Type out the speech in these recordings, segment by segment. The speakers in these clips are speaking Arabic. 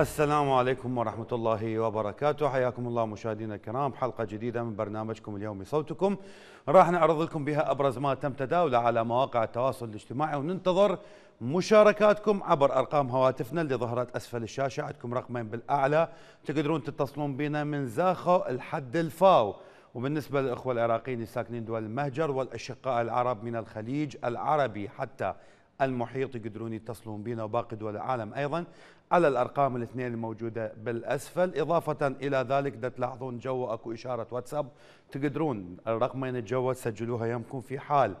السلام عليكم ورحمة الله وبركاته. حياكم الله مشاهدينا الكرام. حلقة جديدة من برنامجكم اليومي صوتكم. راح نعرض لكم بها أبرز ما تم تداوله على مواقع التواصل الاجتماعي وننتظر مشاركاتكم عبر أرقام هواتفنا اللي ظهرت أسفل الشاشة. عندكم رقمين بالأعلى. تقدرون تتصلون بنا من زاخو الحد الفاو. وبالنسبة للإخوة العراقيين الساكنين دول المهجر والأشقاء العرب من الخليج العربي حتى المحيط يقدرون يتصلون بنا وباقي دول العالم أيضا. على الأرقام الاثنين الموجودة بالأسفل إضافة إلى ذلك دا تلاحظون جو أكو إشارة واتساب تقدرون الرقمين الجو تسجلوها يمكن في حال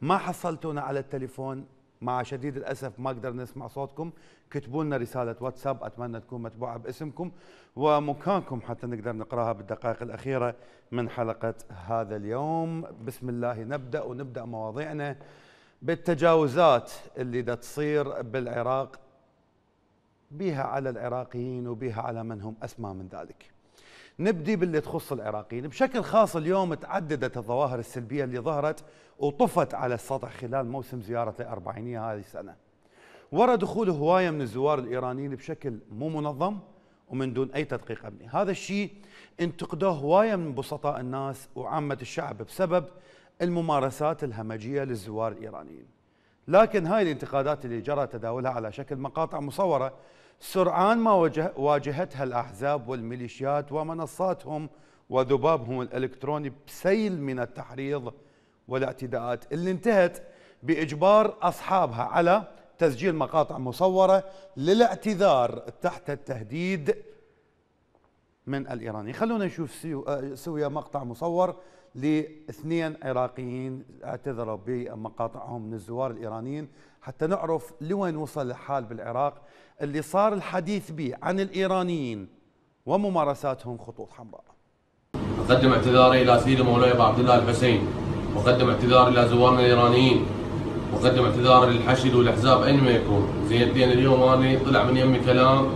ما حصلتونا على التليفون. مع شديد الأسف ما قدر نسمع صوتكم. كتبوا لنا رسالة واتساب أتمنى تكون متبوعة باسمكم ومكانكم حتى نقدر نقراها بالدقائق الأخيرة من حلقة هذا اليوم. بسم الله نبدأ ونبدأ مواضيعنا. بالتجاوزات اللي دا تصير بالعراق بها على العراقيين وبها على من هم أسمى من ذلك. نبدي باللي تخص العراقيين. بشكل خاص اليوم تعددت الظواهر السلبية اللي ظهرت وطفت على السطح خلال موسم زيارة الأربعينية هذه السنة. ورا دخول هواية من الزوار الإيرانيين بشكل مو منظم ومن دون أي تدقيق أمني. هذا الشيء انتقدوه هواية من بسطاء الناس وعامة الشعب بسبب الممارسات الهمجية للزوار الإيرانيين. لكن هاي الانتقادات اللي جرى تداولها على شكل مقاطع مصورة سرعان ما واجهتها الأحزاب والميليشيات ومنصاتهم وذبابهم الإلكتروني بسيل من التحريض والاعتداءات اللي انتهت بإجبار أصحابها على تسجيل مقاطع مصورة للاعتذار تحت التهديد من الإيراني خلونا نشوف سويا مقطع مصور لاثنين عراقيين اعتذروا بمقاطعهم من الزوار الإيرانيين حتى نعرف لوين وصل الحال بالعراق اللي صار الحديث به عن الإيرانيين وممارساتهم خطوط حمراء. أقدم اعتذاري إلى سيدي مولاي أبو عبد الله الحسين وأقدم اعتذاري إلى زوارنا الإيرانيين وأقدم اعتذار للحشد والأحزاب أين ما يكون. زين اليوم أنا طلع من يمي كلام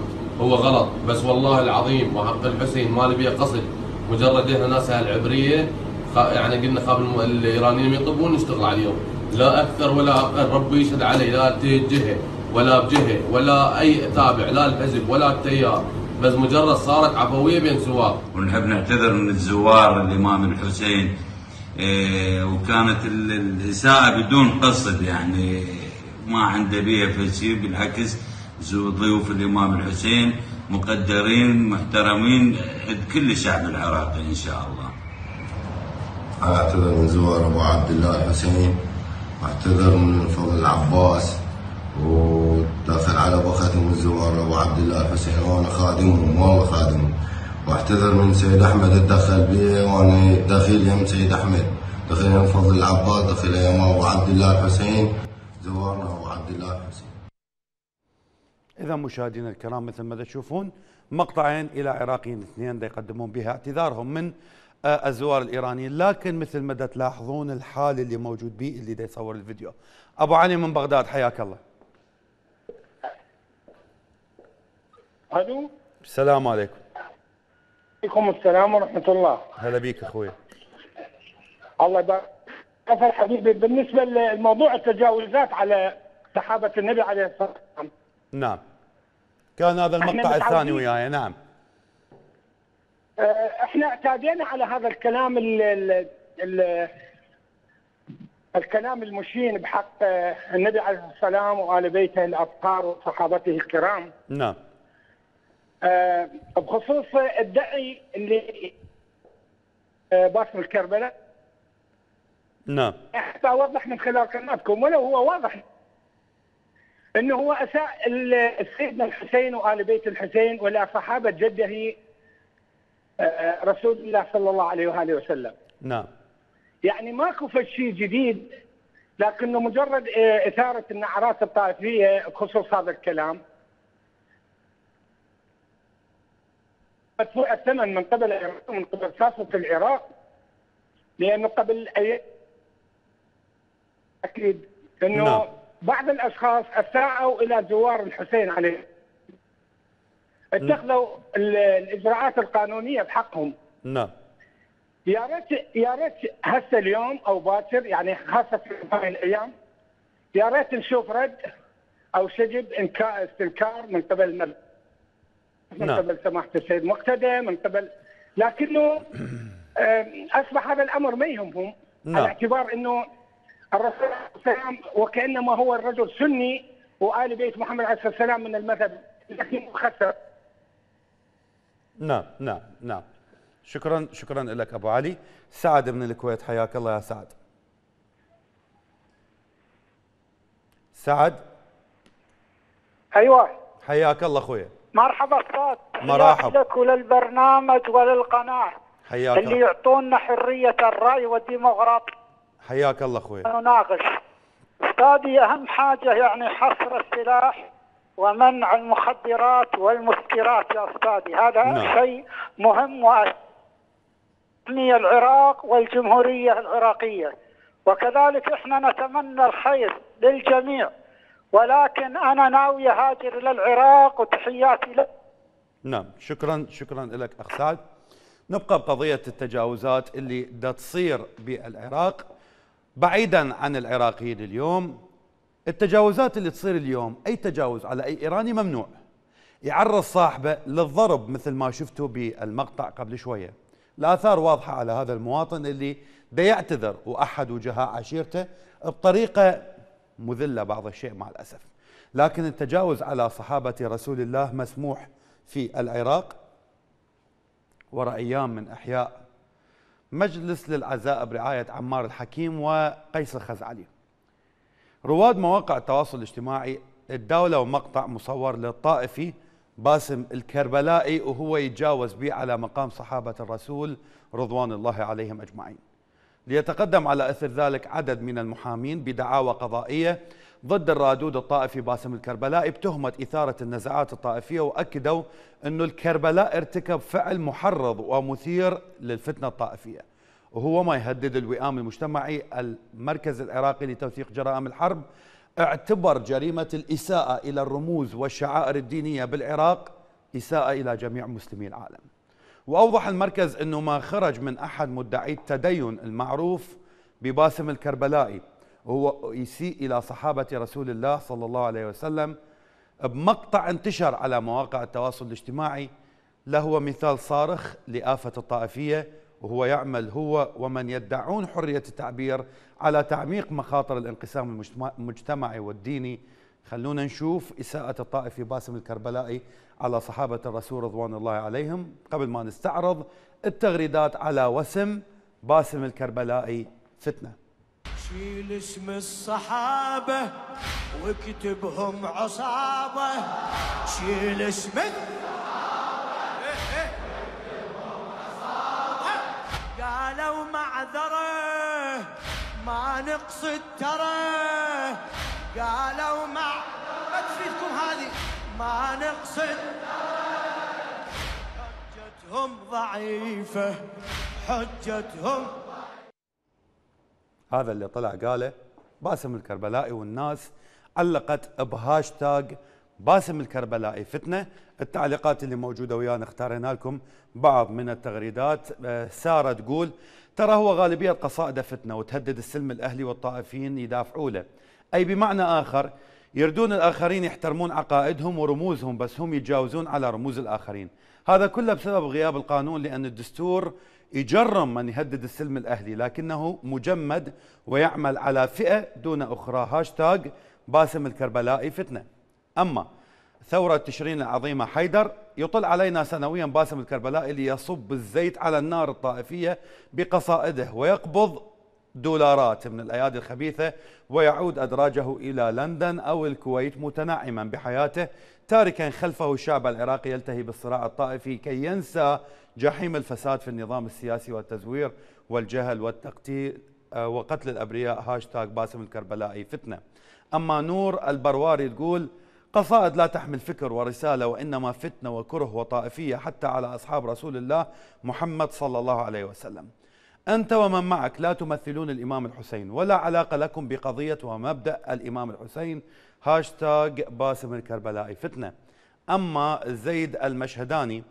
هو غلط بس والله العظيم وحق الحسين ما نبي قصد مجرد إحنا ناس العبريه يعني قلنا خاب الإيرانيين يطلبون نشتغل عليهم لا أكثر ولا أقل. ربي يشهد علي لا جهه ولا بجهه ولا أي تابع لا الحزب ولا التيار. بس مجرد صارت عفوية بين سوار ونحب نعتذر من الزوار الإمام الحسين إيه وكانت الإساءة بدون قصد يعني ما عنده بيها شيء بالعكس ضيوف الإمام الحسين مقدرين محترمين عند كل الشعب العراقي إن شاء الله. اعتذر من زوار أبو عبد الله الحسين. واعتذر من الفضل العباس. ودخل على بختم من زوار أبو عبد الله الحسين. وأنا خادمهم والله خادمهم. واعتذر من سيد أحمد اتدخل بي. وأنا دخيل يم سيد أحمد. دخيل يم فضل العباس. دخيل يم أبو عبد الله الحسين. زوارنا أبو عبد الله الحسين. إذا مشاهدينا الكرام مثل ما تشوفون مقطعين إلى عراقيين اثنين. يقدمون بها اعتذارهم من الزوار الايرانيين لكن مثل ما تلاحظون الحال اللي موجود به اللي دا يصور الفيديو. أبو علي من بغداد حياك الله. ألو؟ السلام عليكم. عليكم السلام ورحمة الله. هلا بيك أخوي. الله يبارك. أخي حبيبي بالنسبة لموضوع التجاوزات على صحابة النبي عليه الصلاة والسلام. نعم. كان هذا المقطع الثاني وياي. نعم. إحنا اعتادينا على هذا الكلام ال ال ال الكلام المشين بحق آه، النبي عليه السلام وآل بيته الأطهار وصحابته الكرام. نعم. آه، بخصوص الدعي اللي باسم الكربلاء. نعم. حتى اوضح من خلال قناتكم ولو هو واضح. إنه هو أساء سيدنا الحسين وآل بيت الحسين والى صحابة جده رسول الله صلى الله عليه وآله وسلم. نعم. يعني ماكو شيء جديد لكنه مجرد إثارة النعرات الطائفيه بخصوص هذا الكلام. مدفوع الثمن من قبل العراق ومن قبل ساسه العراق لأنه قبل أي أكيد أنه نعم. بعض الأشخاص أساءوا إلى زوار الحسين عليه اتخذوا الإجراءات القانونية بحقهم نعم يا ريت يا ريت هسه اليوم أو باكر يعني خاصة في هذه الأيام يا ريت نشوف رد أو شجب استنكار من قبل من نعم. قبل سماحة السيد مقتدى من قبل لكنه أصبح هذا الأمر ما يهمهم نعم. على اعتبار إنه الرسول عليه السلام وكأنما هو الرجل سني وآل بيت محمد عليه الصلاة والسلام من المذهب لكن مخسر نعم نعم نعم. شكرا شكرا لك أبو علي. سعد من الكويت حياك الله يا سعد. سعد؟ أيوه. حياك الله اخويا مرحبا أستاذ. مرحب. تحياتي لك وللبرنامج وللقناة. حياك اللي يعطونا حرية الرأي والديمقراطية. حياك الله اخويا نناقش. أستاذي أهم حاجة يعني حصر السلاح ومنع المخدرات والمسكرات يا أستاذي. هذا نعم. شيء مهم وأساسي العراق والجمهورية العراقية. وكذلك إحنا نتمنى الخير للجميع. ولكن أنا ناوي هاجر إلى العراق وتحياتي لك نعم. شكرا شكرا لك أخ سعد. نبقى بقضية التجاوزات اللي دا تصير بالعراق. بعيدا عن العراقيين اليوم التجاوزات اللي تصير اليوم أي تجاوز على أي إيراني ممنوع. يعرض صاحبه للضرب مثل ما شفتوا بالمقطع قبل شوية. الآثار واضحة على هذا المواطن اللي دا يعتذر وأحد وجهاء عشيرته بطريقة مذلة بعض الشيء مع الأسف. لكن التجاوز على صحابة رسول الله مسموح في العراق ورا أيام من إحياء مجلس للعزاء برعاية عمار الحكيم وقيس الخزعلي. رواد مواقع التواصل الاجتماعي الدولة ومقطع مصور للطائفي باسم الكربلائي وهو يتجاوز به على مقام صحابة الرسول رضوان الله عليهم أجمعين. ليتقدم على أثر ذلك عدد من المحامين بدعاوى قضائية ضد الرادود الطائفي باسم الكربلائي بتهمة إثارة النزاعات الطائفية وأكدوا أنه الكربلاء ارتكب فعل محرض ومثير للفتنة الطائفية. وهو ما يهدد الوئام المجتمعي المركز العراقي لتوثيق جرائم الحرب اعتبر جريمة الإساءة إلى الرموز والشعائر الدينية بالعراق إساءة إلى جميع مسلمي العالم. وأوضح المركز أنه ما خرج من أحد مدعي التدين المعروف بباسم الكربلائي وهو يسيء إلى صحابة رسول الله صلى الله عليه وسلم بمقطع انتشر على مواقع التواصل الاجتماعي لهو مثال صارخ لآفة الطائفية وهو يعمل هو ومن يدعون حرية التعبير على تعميق مخاطر الانقسام المجتمع- المجتمعي والديني. خلونا نشوف إساءة الطائفي باسم الكربلائي على صحابة الرسول رضوان الله عليهم. قبل ما نستعرض التغريدات على وسم باسم الكربلائي فتنة. شيل اسم الصحابة واكتبهم عصابة. شيل اسم معذرة ما نقصد ترى قالوا مع ما تفيدكم هذه؟ ما نقصد حجتهم ضعيفة حجتهم. هذا اللي طلع قاله باسم الكربلائي والناس علقت بهاشتاج باسم الكربلائي. فتنة التعليقات اللي موجودة ويانا اختارنا لكم بعض من التغريدات. آه، سارة تقول ترى هو غالبية قصائده فتنة وتهدد السلم الأهلي والطائفيين يدافعوا له. أي بمعنى آخر يردون الآخرين يحترمون عقائدهم ورموزهم بس هم يتجاوزون على رموز الآخرين. هذا كله بسبب غياب القانون لأن الدستور يجرم من يهدد السلم الأهلي لكنه مجمد ويعمل على فئة دون أخرى. هاشتاج باسم الكربلائي فتنة. أما ثورة تشرين العظيمة حيدر يطل علينا سنويا باسم الكربلائي ليصب الزيت على النار الطائفية بقصائده ويقبض دولارات من الأيادي الخبيثة ويعود أدراجه إلى لندن أو الكويت متنعما بحياته تاركا خلفه الشعب العراقي يلتهي بالصراع الطائفي كي ينسى جحيم الفساد في النظام السياسي والتزوير والجهل والتقتيل آه، وقتل الأبرياء. هاشتاج باسم الكربلائي فتنة. أما نور البرواري تقول قصائد لا تحمل فكر ورسالة وإنما فتنة وكره وطائفية حتى على أصحاب رسول الله محمد صلى الله عليه وسلم. أنت ومن معك لا تمثلون الإمام الحسين ولا علاقة لكم بقضية ومبدأ الإمام الحسين. هاشتاج باسم الكربلائي فتنة. أما زيد المشهداني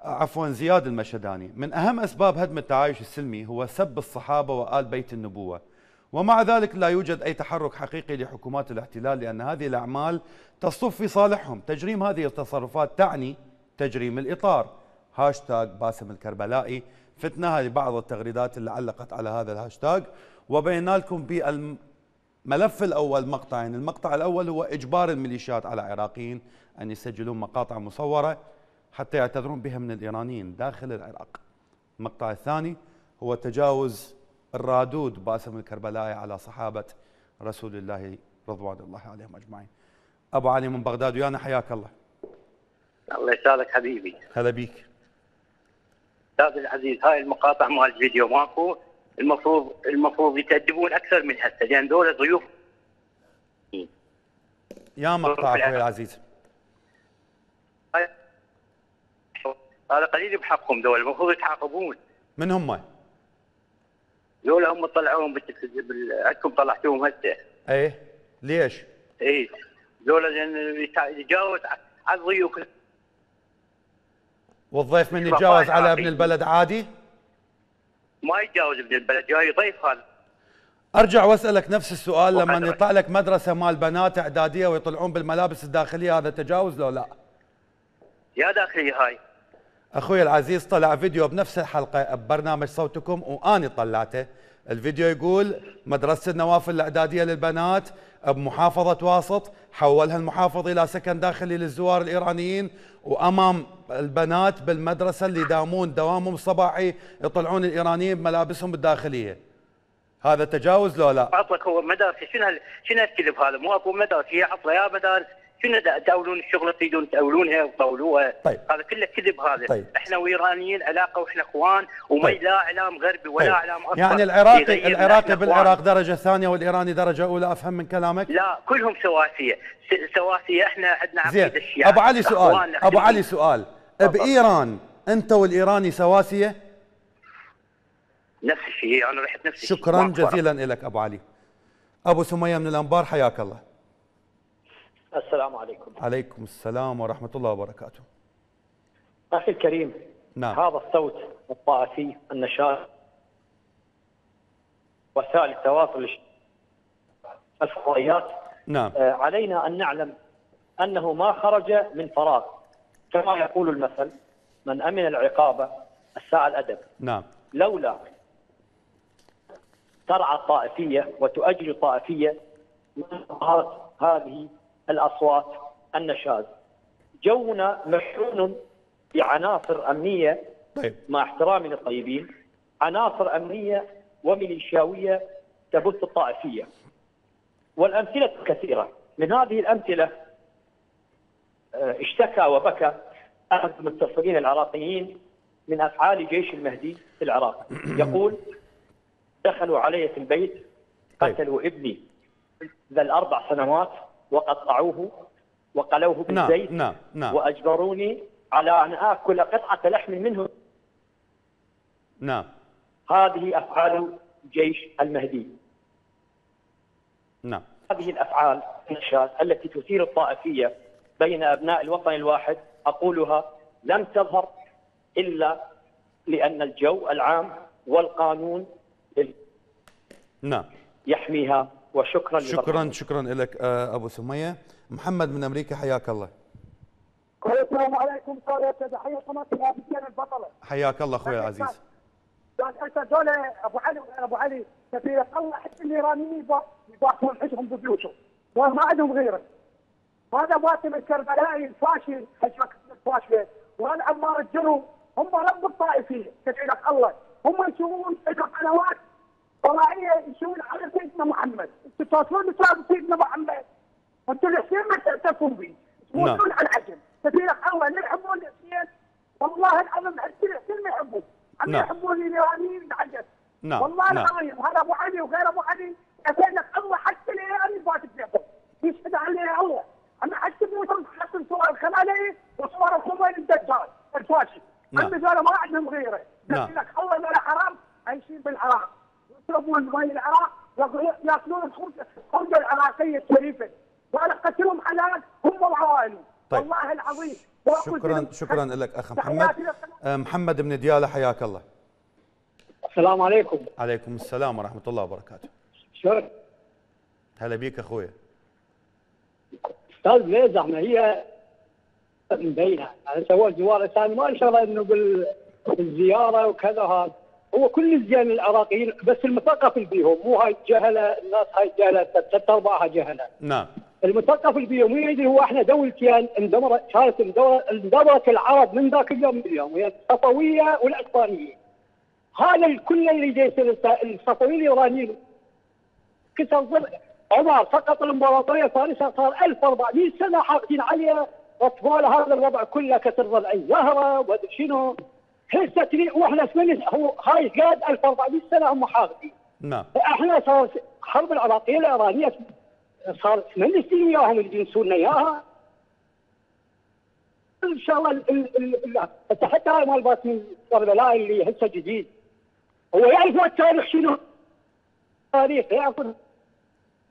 عفوا زياد المشهداني من أهم أسباب هدم التعايش السلمي هو سب الصحابة وآل بيت النبوة. ومع ذلك لا يوجد أي تحرك حقيقي لحكومات الاحتلال لأن هذه الأعمال تصب في صالحهم. تجريم هذه التصرفات تعني تجريم الإطار. هاشتاج باسم الكربلائي. فتنة هذه بعض التغريدات اللي علقت على هذا الهاشتاج وبينا لكم بالملف الأول مقطعين. المقطع الأول هو إجبار الميليشيات على العراقيين أن يسجلون مقاطع مصورة حتى يعتذرون بها من الإيرانيين داخل العراق. المقطع الثاني هو تجاوز الرادود باسم الكربلائي على صحابة رسول الله رضوان الله عليهم أجمعين. أبو علي من بغداد ويانا حياك الله. الله يسعدك حبيبي. هلا بيك. أستاذ العزيز هاي المقاطع مال الفيديو ماكو؟ المفروض المفروض يتأدبون أكثر من هسه لأن دول ضيوف. يا مقطع أخوي العزيز. هذا قليل بحقهم دول المفروض يتعاقبون. من هم؟ دول هم طلعوهم بالتلفزيون بال- عندكم طلعتوهم هسه إيه ليش؟ اي دول لأن يتجاوز على الضيوف والضيف من يتجاوز على. ابن البلد عادي؟ ما يتجاوز ابن البلد جاي ضيف هذا أرجع وأسألك نفس السؤال لما. يطلع لك مدرسة مال بنات إعدادية ويطلعون بالملابس الداخلية هذا تجاوز لو لا؟ يا داخلي هاي أخوي العزيز طلع فيديو بنفس الحلقة ببرنامج صوتكم وأني طلعته. الفيديو يقول مدرسة النوافل الإعدادية للبنات بمحافظة واسط حولها المحافظ إلى سكن داخلي للزوار الإيرانيين وأمام البنات بالمدرسة اللي يداومون دوامهم الصباحي يطلعون الإيرانيين بملابسهم الداخلية. هذا تجاوز لو لا؟ عطلك هو مدارس شنو شنو الكذب هذا؟ مو أكو مدارس هي عطلة. يا مدارس شنو دا- تاولون الشغله تريدون تاولونها وتطولوها طيب. هذا كله كذب هذا طيب. إحنا وإيرانيين علاقة وإحنا إخوان وما طيب. لا إعلام غربي ولا طيب. إعلام اصفر يعني العراقي العراقي بالعراق. درجة ثانية والإيراني درجة أولى أفهم من كلامك؟ لا كلهم سواسية سواسية إحنا عندنا عقيدة الشيعة أبو علي سؤال أبو. علي سؤال. بإيران أنت والإيراني سواسية نفس الشيء أنا رحت نفس الشيء شكرا. جزيلا لك أبو علي أبو سمية من الأنبار حياك الله السلام عليكم. عليكم السلام ورحمة الله وبركاته. أخي الكريم نعم. هذا الصوت الطائفي النشاط وسائل التواصل الفضائيات نعم. آه، علينا أن نعلم أنه ما خرج من فراغ. كما يقول المثل من أمن العقابه اساء الأدب. نعم. لولا ترعى الطائفية وتؤجل ظهرت هذه الأصوات النشاز. جونا مشحون بعناصر أمنية طيب. مع احترامي للطيبين. عناصر أمنية وميليشياوية تبث الطائفية. والأمثلة كثيرة. من هذه الأمثلة آه، اشتكى وبكى أحد المتصلين العراقيين من أفعال جيش المهدي في العراق. يقول دخلوا علي في البيت طيب. قتلوا ابني. ذا الأربع سنوات وقطعوه وقلوه نعم بالزيت نعم نعم وأجبروني على أن آكل قطعة لحم منه. نعم. هذه أفعال جيش المهدي. نعم. هذه الأفعال التي تثير الطائفية بين أبناء الوطن الواحد أقولها لم تظهر إلا لأن الجو العام والقانون نعم. يحميها. وشكرا شكرا شكرا لك آه، أبو سمية. محمد من أمريكا حياك الله. السلام عليكم صار تحيه قناه البطلة. حياك الله أخوي العزيز. هسه دول أبو علي أبو علي سفيرة الله حتى الإيرانيين يباحثون حسهم ببيوتهم. وما عندهم غيره هذا باسم الكربلائي الفاشل حجمك الفاشل وهذا عمار الجنوب هم رب الطائفيه سفيرة الله. هم يسوون قنوات طلائعيه يسوون على سيدنا محمد؟ أنتم توصلون لسبب سيدنا محمد؟ أنتم الحسين ما تعترفون به؟ تموتون على العجل سفيرة الله اللي يحبون الحسين والله العظيم حتى الحسين ما يحبون؟ عم نعم. يحبون الايرانيين العجل نعم، والله نعم. العظيم هذا أبو علي وغير ابو علي لك الله حتى الايراني فاتت بيتهم يشهد عليه الله أنا حتى بيوتهم حتى صور الخمالي وصور الخميني الدجال الفاشل نعم. عندي ذولا ما عندهم غيره نعم. لك الله ذولا حرام عايشين بالعراق يشربون مي العراق ياكلون- ياكلون الخبز الخبز العراقيه الشريفه وأنا قتلهم حلال هم وعوائلهم طيب. والله العظيم وأقول شكرا شكرا لك أخ محمد. آه، محمد من ديالة حياك الله. السلام عليكم. عليكم السلام ورحمة الله وبركاته. شلون هلا بيك أخوي. أستاذ ليه زعما هي مبينه أنا سويت زوار ثاني ما شغله انه بال- بالزياره وكذا هذا هو كل الزين العراقيين بس المثقف اللي بيهم مو هاي الجهله الناس هاي الجهله ثلاث ارباعها جهله نعم. المثقف اللي بيهم يدري هو؟ إحنا دولتين اندمرت كانت اندمرت العرب من ذاك اليوم اليوم وهي الصفويه والعثمانيه هذا الكل اللي جاي الصفويين الإيرانيين. كسر عمر سقط الإمبراطورية الفارسية صار 1400 سنة حاقدين عليه رطبوا له هذا الوضع كله كسر ضلع الزهرة وأدري شنو. تري وإحنا ثمان هو هاي قاد 1400 سنه هم حاقدين نعم. إحنا صار حرب العراقية الإيرانية صار ثمان سنين وياهم اللي ينسونا إياها. إن شاء الله ال- ال- ال- ال- حتى حتى هاي مال باسم كربلاء اللي هسه جديد. هو يعرفوا التاريخ شنو؟ التاريخ يعرفوا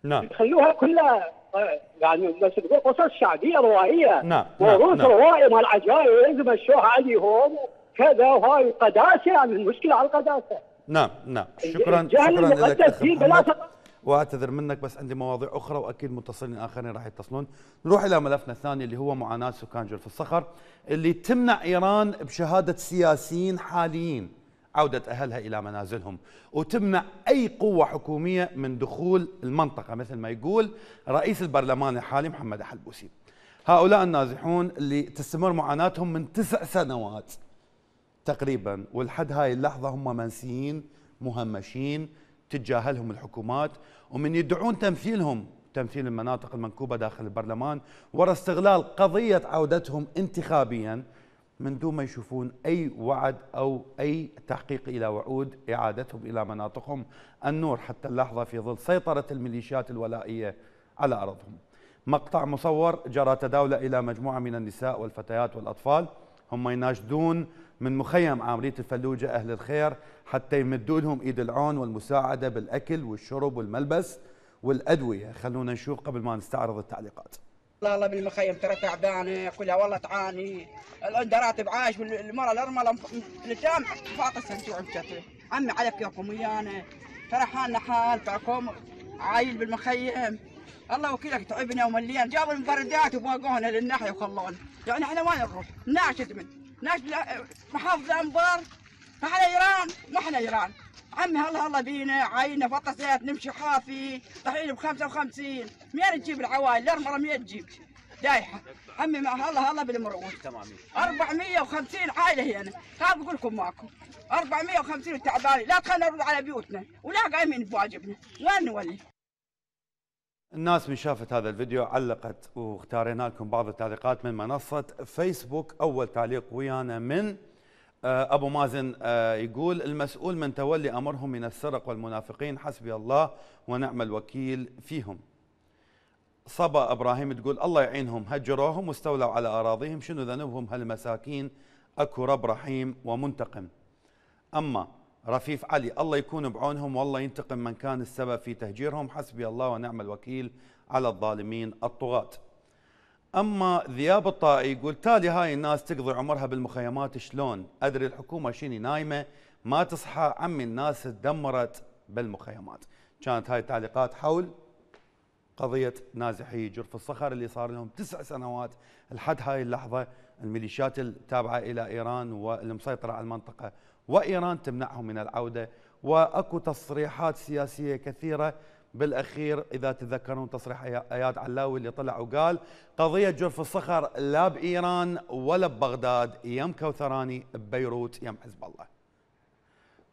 نعم. خلوها كلها آه، يعني بس تقول قصص شعبية روائية. نعم، موروث نعم،. روائي مال عجائب مشوها عليهم. وكذا وهاي قداسه يعني المشكلة على القداسة. نعم نعم. شكرا الجهل شكرا لك محمد. وأعتذر منك بس عندي مواضيع أخرى وأكيد متصلين آخرين راح يتصلون. نروح إلى ملفنا الثاني اللي هو معاناة سكان جرف الصخر اللي تمنع إيران بشهادة سياسيين حاليين عودة أهلها إلى منازلهم وتمنع أي قوة حكومية من دخول المنطقة. مثل ما يقول رئيس البرلمان الحالي محمد حلبوسي هؤلاء النازحون اللي تستمر معاناتهم من تسع سنوات. تقريبا ولحد هاي اللحظة هم منسيين مهمشين تتجاهلهم الحكومات ومن يدعون تمثيلهم تمثيل المناطق المنكوبة داخل البرلمان وراء استغلال قضية عودتهم انتخابيا من دون ما يشوفون أي وعد أو أي تحقيق إلى وعود إعادتهم إلى مناطقهم. النور حتى اللحظة في ظل سيطرة الميليشيات الولائية على أرضهم. مقطع مصور جرى تداوله إلى مجموعة من النساء والفتيات والأطفال. هم يناشدون من مخيم عامرية الفلوجة أهل الخير حتى يمدوا لهم إيد العون والمساعدة بالأكل والشرب والملبس والأدوية. خلونا نشوف قبل ما نستعرض التعليقات. الله الله بالمخيم ترى تعبانة. كلها والله تعاني. عنده راتب عايش والمراه الارمله الجامع فاطس سنتوع بكتفه عمي على كيفكم ويانا ترى حالنا حال. تراكم عايل بالمخيم. الله وكيلك تعبنا ومليان. جابوا المبردات وباقونا للناحية وخلونا. يعني إحنا وين نروح؟ ناشد من ناشد محافظه انبار إحنا إيران ما إحنا إيران. عمي هلا هلا بينا عاينا فطسات نمشي حافي طحين ب 55 منين تجيب العوائل الارمله منين تجيب؟ دايحة. عمي ما هلا هلا بالمرؤوس تمام 450 عائله هنا خاف بقول لكم ماكو. 450 وتعبانين لا تخلينا نرد على بيوتنا. ولا قايمين بواجبنا. وين نولي؟ الناس من شافت هذا الفيديو علقت واختارينا لكم بعض التعليقات من منصة فيسبوك. أول تعليق ويانا من آه، أبو مازن آه، يقول المسؤول من تولي أمرهم من السرق والمنافقين حسبي الله ونعم الوكيل فيهم. صبا إبراهيم تقول الله يعينهم هجروهم واستولوا على أراضيهم شنو ذنبهم هالمساكين أكو رب رحيم ومنتقم. أما رفيف علي الله يكون بعونهم والله ينتقم من كان السبب في تهجيرهم. حسبي الله ونعم الوكيل على الظالمين الطغاة. أما ذياب الطائي يقول تالي هاي الناس تقضي عمرها بالمخيمات شلون؟ أدري الحكومة شيني نايمة ما تصحى عمي الناس تدمرت بالمخيمات. كانت هاي التعليقات حول قضية نازحي جرف الصخر اللي صار لهم تسع سنوات لحد هاي اللحظة. الميليشيات التابعة إلى إيران والمسيطرة على المنطقة وإيران تمنعهم من العودة. وأكو تصريحات سياسية كثيرة بالأخير إذا تتذكرون تصريح أياد علاوي اللي طلع وقال قضية جرف الصخر لا بإيران ولا ببغداد يم كوثراني ببيروت يم حزب الله.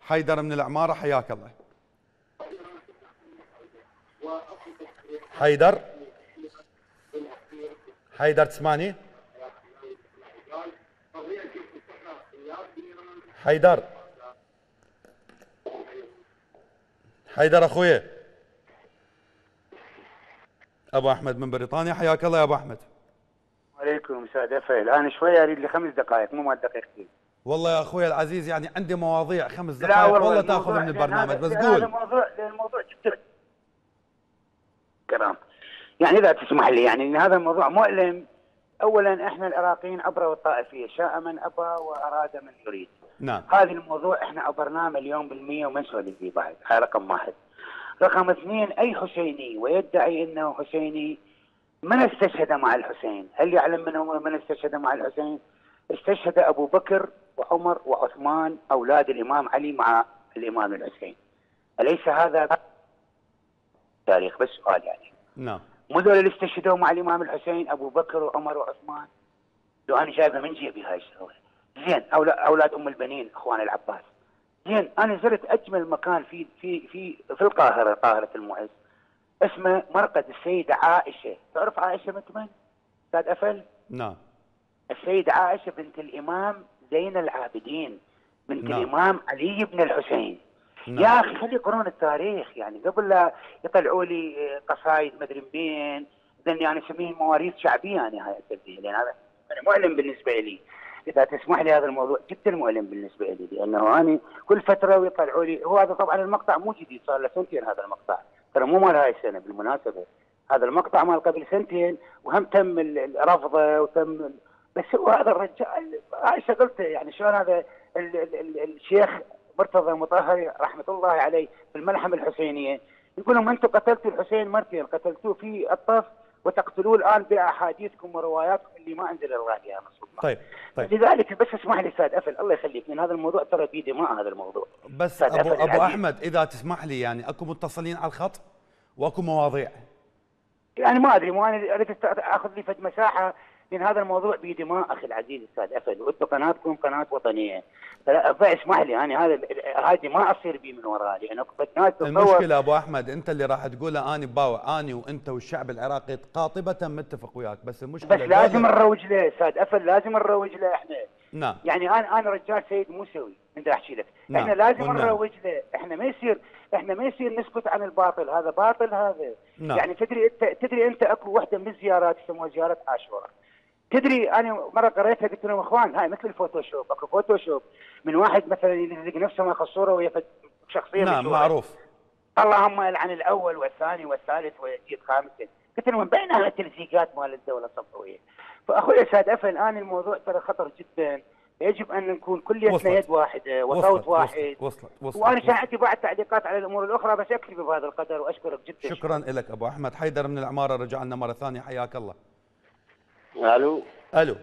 حيدر من العمارة حياك الله. حيدر؟ حيدر تسمعني؟ حيدر. حيدر اخويا أبو أحمد من بريطانيا حياك الله يا أبو أحمد. عليكم أستاذ افل أنا شوي أريد لي خمس دقائق مو مال دقيقتين. والله يا أخوي العزيز يعني عندي مواضيع خمس لا دقائق والله الموضوع- تأخذ من البرنامج بس قول. الموضوع الموضوع كلام. يعني إذا تسمح لي يعني هذا الموضوع مؤلم اولا إحنا العراقيين عبره الطائفيه شاء من أبى وأراد من يريد. نعم. هذا الموضوع إحنا عبرناه مليون بالمية وما نسولف فيه بعد هذا رقم واحد. رقم اثنين أي حسيني؟ ويدعي إنه حسيني. من استشهد مع الحسين؟ هل يعلم من هم من استشهد مع الحسين؟ استشهد أبو بكر وعمر وعثمان أولاد الإمام علي مع الإمام الحسين. أليس هذا تاريخ؟ بس سؤال يعني. نعم. مو ذول اللي استشهدوا مع الإمام الحسين؟ أبو بكر وعمر وعثمان؟ لو أنا جايبة من جيبي هاي الشغلة. زين أولاد أم البنين إخوان العباس. زين أنا زرت أجمل مكان في في في في القاهرة قاهرة المعز. اسمه مرقد السيدة عائشة. تعرف عائشة بنت من؟ أستاذ أفل؟ نعم. السيدة عائشة بنت الإمام زين العابدين بنت نعم. الإمام علي بن الحسين. نعم. يا أخي خلي يقرون التاريخ يعني قبل لا يطلعوا لي آه، قصايد مدري منين لاني يعني اسميه مواريث شعبية أنا هاي اسميها لأن هذا مؤلم بالنسبة لي. إذا تسمح لي هذا الموضوع جدا مؤلم بالنسبة لي لأنه أنا كل فترة ويطلعوا لي هو هذا طبعا المقطع مو جديد صار له سنتين هذا المقطع. ترى مو مال هاي السنة بالمناسبة. هذا المقطع مال قبل سنتين وهم تم رفضه وتم بس هو هذا الرجال هاي شغلته يعني شلون هذا ال ال ال الشيخ مرتضى مطهري رحمة الله عليه في الملحمة الحسينية يقول لهم أنتم قتلتوا الحسين مرتين قتلتوه في الطف وتقتلوه الآن بأحاديثكم ورواياتكم اللي ما انزل الله يا نصر الله. طيب طيب. لذلك بس اسمح لي أستاذ أفل الله يخليك لأن هذا الموضوع ترى بيه دماء هذا الموضوع. بس ابو أفل أبو العزيز. أحمد إذا تسمح لي يعني أكو متصلين على الخط؟ وأكو مواضيع؟ يعني ما أدري مو أنا أريد أخذ لي فد مساحة لأن هذا الموضوع بيه دماء أخي العزيز أستاذ افل وأنتم قناتكم قناة وطنية. فلا فاسمح لي أنا هذا هذه ما أصير بي من وراء لأن ناس المشكلة أبو أحمد أنت اللي راح تقوله اني باوع اني وأنت والشعب العراقي قاطبة متفق وياك بس المشكلة بس لازم نروج له أستاذ افل لازم نروج له إحنا. نعم. يعني أنا أنا رجال سيد موسوي بدي أحكي لك. نعم، إحنا لازم والنعم. نروج له. إحنا ما يصير إحنا ما يصير نسكت عن الباطل هذا باطل هذا. نعم. يعني تدري أنت تدري أنت أكو واحدة من الزيارات يسموها زيارة عاشوراء تدري أنا مرة قريتها قلت لهم إخوان هاي مثل الفوتوشوب أكو فوتوشوب. من واحد مثلا يلزق نفسه ماخذ صورة فد- شخصية نعم مشهورة. معروف. اللهم يلعن الأول والثاني والثالث ويزيد خامسا قلت لهم بينها التلزيقات مال الدولة الصفوية؟ فأخوي أستاذ أفل الآن الموضوع ترى خطر جدا. يجب أن نكون كليتنا. يد واحدة وصوت وصلت واحد. وصلت وصلت, وأنا. كان عندي بعض تعليقات على الأمور الأخرى بس اكتفي بهذا القدر وأشكرك جدا. شكرا لك أبو أحمد. حيدر من العمارة رجع لنا مرة ثانية. حياك الله. ألو؟ ألو.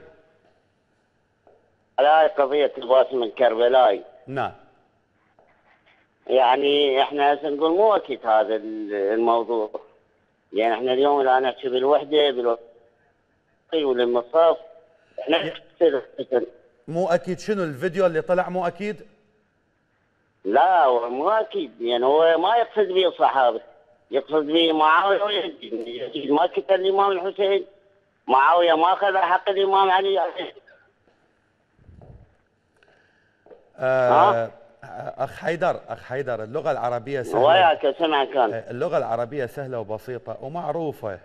على قضية الباسم الكربلائي نعم. يعني إحنا هسه نقول مو أكيد هذا ال- الموضوع. يعني إحنا اليوم الان نحكي بالوحدة بالوحدة والمصاف إحنا مو أكيد شنو الفيديو اللي طلع مو أكيد؟ لا هو مو أكيد. يعني هو ما يقصد به الصحابه يقصد به معاوية ويزيد ما قتل الامام الحسين. معاوية ما أخذ حق الإمام علي. آه أخ حيدر أخ حيدر اللغة العربية سهلة. وياك سمع كان. آه، اللغة العربية سهلة وبسيطة ومعروفة.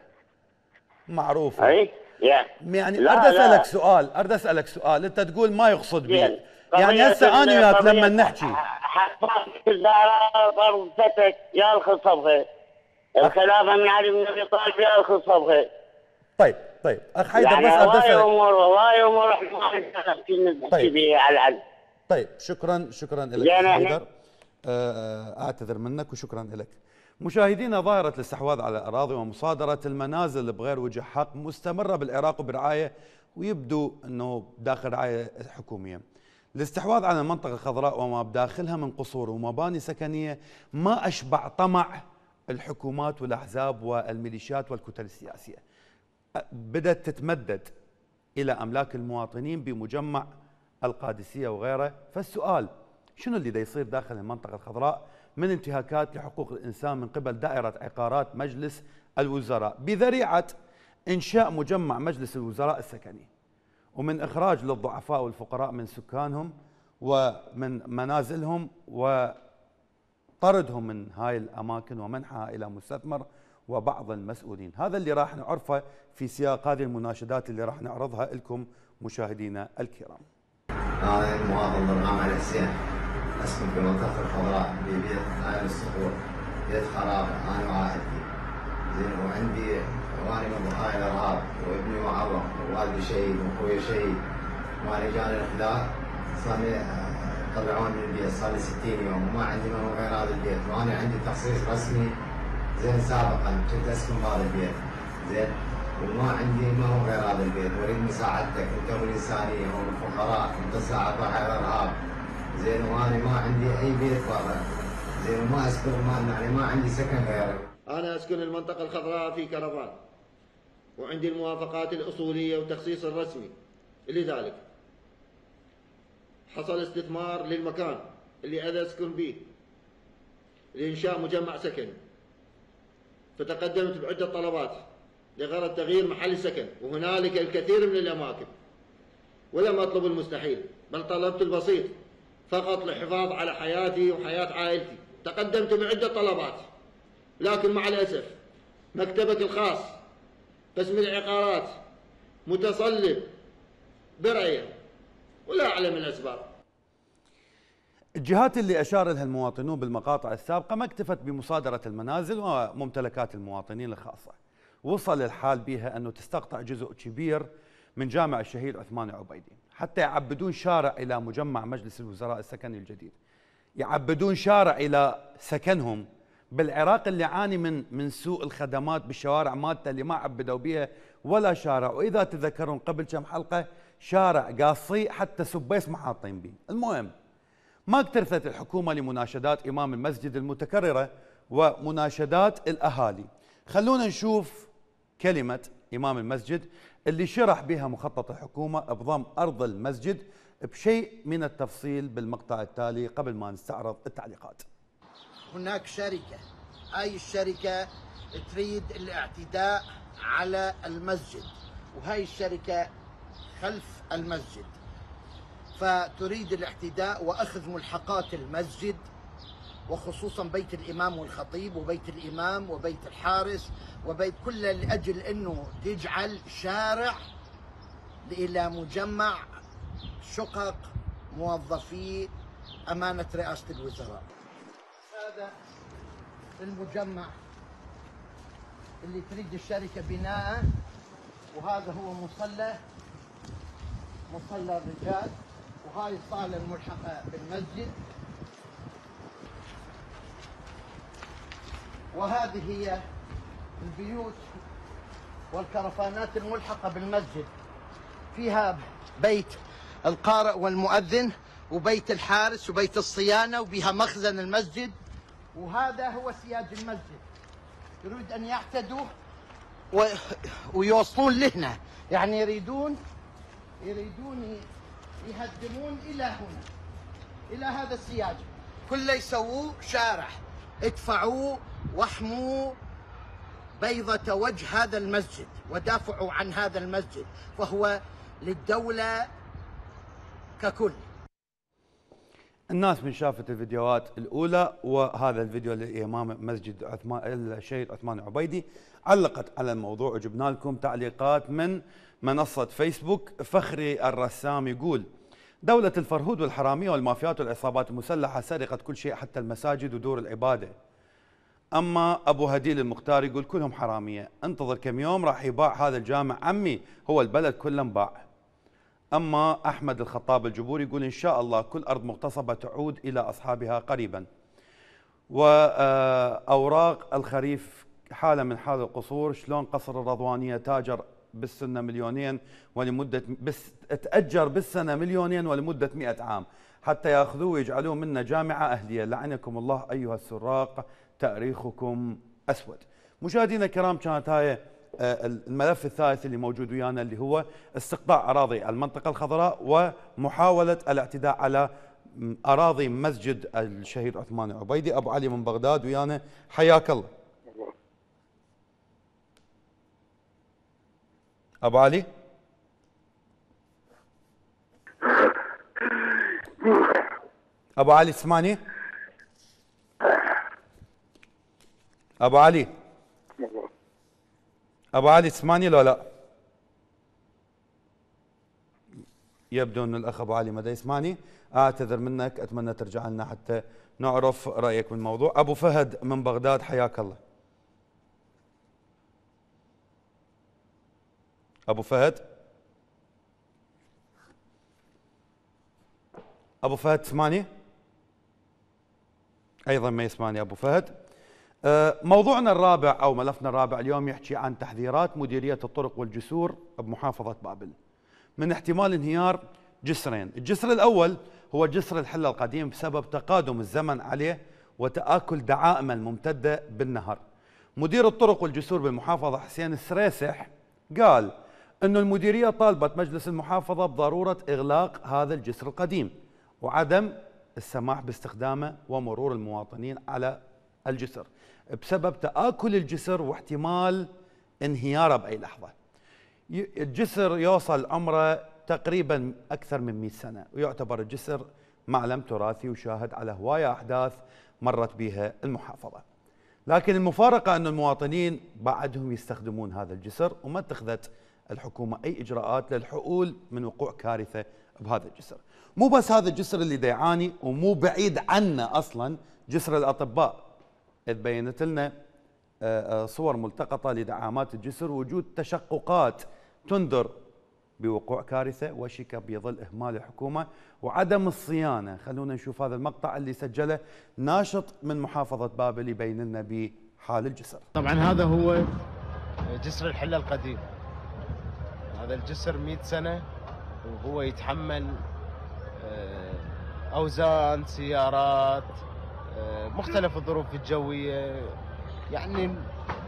معروفة. أي؟ يعني لا. أسألك سؤال أريد أسألك سؤال. أنت تقول ما يقصد بي. يعني هسه أنا وياك لما نحكي. حفاظ فتك يا الخصبغة. الخلافة من علي بن أبي طالب يا الخصبغة. طيب. طيب أخ حيدر يعني بس إحنا ما نحكي نحكي طيب. على العلم طيب شكرا شكرا لك احنا- حيدر. آه، أعتذر منك وشكرا لك مشاهدينا ظاهرة الاستحواذ على الأراضي ومصادرة المنازل بغير وجه حق مستمرة بالعراق وبرعاية ويبدو أنه داخل رعاية حكومية. الاستحواذ على المنطقة الخضراء وما بداخلها من قصور ومباني سكنية ما أشبع طمع الحكومات والأحزاب والميليشيات والكتل السياسية. بدأت تتمدد إلى أملاك المواطنين بمجمع القادسية وغيره. فالسؤال شنو اللي دا يصير داخل المنطقة الخضراء من انتهاكات لحقوق الإنسان من قبل دائرة عقارات مجلس الوزراء؟ بذريعة إنشاء مجمع مجلس الوزراء السكني ومن إخراج للضعفاء والفقراء من سكانهم ومن منازلهم وطردهم من هاي الأماكن ومنحها إلى مستثمر وبعض المسؤولين. هذا اللي راح نعرفه في سياق هذه المناشدات اللي راح نعرضها لكم مشاهدينا الكرام. أنا المواطن برغام على الحسين. أسكن في منطقة الخضراء ببيت عائل الصخور. بيت خرابة أنا وعائلتي زين وعندي وأنا من ضحايا الإرهاب وابني معوق ووالدي شهيد وأخوي شهيد. وأنا جاني الخلاف. صار لي طلعوني من البيت صار لي 60 يوم. وما عندي من غير هذا البيت. وأنا عندي تخصيص رسمي زين سابقا كنت أسكن بهذا البيت. زين. وما عندي ما هو غير هذا البيت. واريد مساعدتك. أنت والانسانيه هم الفقراء أنت ضحى الأرهاب. زين. وأنا ما عندي أي بيت برا زين. وما أسكن ما يعني ما عندي سكن غيرك أنا أسكن المنطقة الخضراء في كرفان. وعندي الموافقات الأصولية والتخصيص الرسمي. لذلك حصل استثمار للمكان اللي أنا أسكن به. لإنشاء مجمع سكني. فتقدمت بعدة طلبات لغرض تغيير محل السكن وهنالك الكثير من الأماكن. ولم أطلب المستحيل بل طلبت البسيط فقط للحفاظ على حياتي وحياة عائلتي. تقدمت بعدة طلبات لكن مع الأسف مكتبك الخاص قسم العقارات متصلب برأيه ولا أعلم الأسباب. الجهات اللي أشار لها المواطنون بالمقاطع السابقة ما اكتفت بمصادرة المنازل وممتلكات المواطنين الخاصة. وصل الحال بها أنه تستقطع جزء كبير من جامع الشهيد عثمان عبيدي. حتى يعبدون شارع إلى مجمع مجلس الوزراء السكني الجديد. يعبدون شارع إلى سكنهم. بالعراق اللي يعاني من من سوء الخدمات بالشوارع مالته اللي ما عبدوا بها ولا شارع. وإذا تذكرون قبل كم حلقة شارع قاصي حتى سبيس ما حاطين به المهم ما اكترثت الحكومة لمناشدات إمام المسجد المتكررة ومناشدات الأهالي. خلونا نشوف كلمة إمام المسجد اللي شرح بها مخطط الحكومة بضم أرض المسجد بشيء من التفصيل بالمقطع التالي قبل ما نستعرض التعليقات. هناك شركة. هاي الشركة تريد الاعتداء على المسجد. وهاي الشركة خلف المسجد. فتريد الاعتداء وأخذ ملحقات المسجد وخصوصا بيت الإمام والخطيب وبيت الإمام وبيت الحارس وبيت كل لأجل أنه تجعل شارع إلى مجمع شقق موظفي أمانة رئاسة الوزراء. هذا المجمع اللي تريد الشركة بناءه وهذا هو مصلى مصلى الرجال. وهاي الصالة الملحقة بالمسجد. وهذه هي البيوت والكرفانات الملحقة بالمسجد. فيها بيت القارئ والمؤذن وبيت الحارس وبيت الصيانة وبها مخزن المسجد. وهذا هو سياج المسجد. يريد أن يعتدوا و... ويوصلون لهنا. يعني يريدون يريدون يهدمون إلى هنا إلى هذا السياج. كله يسووه شارع ادفعوا واحموا بيضة وجه هذا المسجد ودافعوا عن هذا المسجد فهو للدولة ككل. الناس من شافت الفيديوهات الأولى وهذا الفيديو لإمام مسجد عثمان الشهيد عثمان عبيدي. علقت على الموضوع وجبنا لكم تعليقات من منصة فيسبوك. فخري الرسام يقول دولة الفرهود والحرامية والمافيات والعصابات المسلحة سرقت كل شيء حتى المساجد ودور العبادة. أما أبو هديل المختار يقول كلهم حرامية. انتظر كم يوم راح يباع هذا الجامع. عمي هو البلد كله انباع أما أحمد الخطاب الجبور يقول إن شاء الله كل أرض مغتصبة تعود إلى أصحابها قريبا. وأوراق الخريف حالة من حال القصور. شلون قصر الرضوانية تاجر بالسنة مليونين ولمدة بس تأجر بالسنة مليونين ولمدة مئة عام. حتى يأخذوه ويجعلوه منا جامعة أهلية. لعنكم الله أيها السراق تأريخكم أسود. مشاهدينا الكرام كانت هاي آه، الملف الثالث اللي موجود ويانا اللي هو استقطاع أراضي المنطقة الخضراء ومحاولة الاعتداء على أراضي مسجد الشهيد عثمان العبيدي أبو علي من بغداد ويانا. حياك الله. أبو علي؟ أبو علي تسمعني؟ أبو علي؟ أبو علي تسمعني لو لا؟ يبدو أن الأخ أبو علي مدى يسمعني؟ أعتذر منك أتمنى ترجع لنا حتى نعرف رأيك بالموضوع. أبو فهد من بغداد حياك الله. أبو فهد. أبو فهد تسمعني أيضا ما يسمعني أبو فهد. آه، موضوعنا الرابع أو ملفنا الرابع اليوم يحكي عن تحذيرات مديرية الطرق والجسور بمحافظة بابل. من احتمال انهيار جسرين، الجسر الأول هو جسر الحله القديم بسبب تقادم الزمن عليه وتآكل دعائم الممتدة بالنهر. مدير الطرق والجسور بالمحافظه حسين السريسح قال انه المديرية طالبت مجلس المحافظة بضرورة إغلاق هذا الجسر القديم وعدم السماح باستخدامه ومرور المواطنين على الجسر بسبب تآكل الجسر واحتمال انهياره بأي لحظة. الجسر يوصل عمره تقريبا أكثر من 100 سنة ويعتبر الجسر معلم تراثي وشاهد على هواية أحداث مرت بها المحافظة. لكن المفارقة أن المواطنين بعدهم يستخدمون هذا الجسر وما اتخذت الحكومة. أي إجراءات للحقول من وقوع كارثة بهذا الجسر. مو بس هذا الجسر اللي يعاني ومو بعيد عنا أصلا جسر الأطباء. تبينت لنا آه، آه، صور ملتقطة لدعامات الجسر وجود تشققات تنذر بوقوع كارثة وشك بظل إهمال الحكومة وعدم الصيانة. خلونا نشوف هذا المقطع اللي سجله ناشط من محافظة بابل يبين لنا بحال الجسر. طبعا هذا هو جسر الحلة القديم. هذا الجسر 100 سنة وهو يتحمل آه، أوزان سيارات مختلف الظروف الجوية. يعني